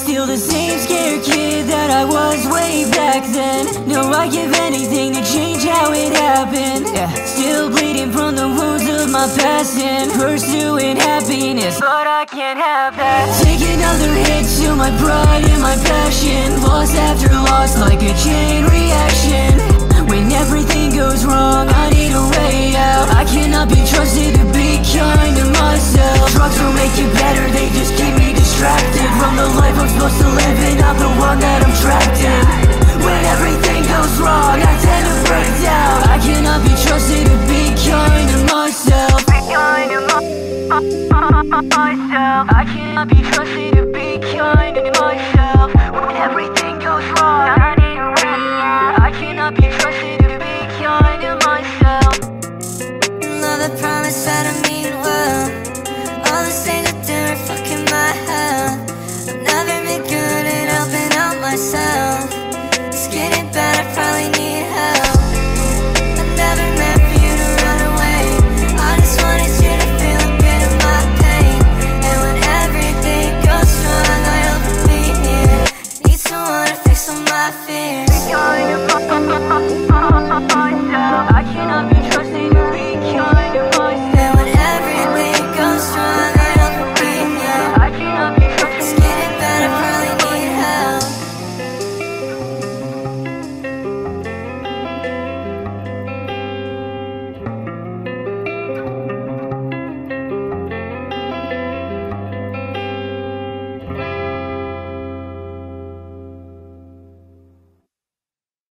Still the same scared kid that I was way back then. No, I'd give anything to change how it happened. Yeah. Still bleeding from the wounds of my past And pursuing happiness. But I can't have that. Take another hit to my pride and my passion. Loss after loss like a chain reaction. When everything goes wrong, I need a way out. I cannot be trusted to be kind to myself. Drugs will make you better I'm supposed to live I'm the one that I'm trapped in. When everything goes wrong, I tend to break down. I cannot be trusted to be kind to myself. Be kind to myself. I cannot be trusted to be kind to myself. When everything goes wrong, I need a way out I cannot be trusted to be kind to myself. That promise I Bad, I probably need help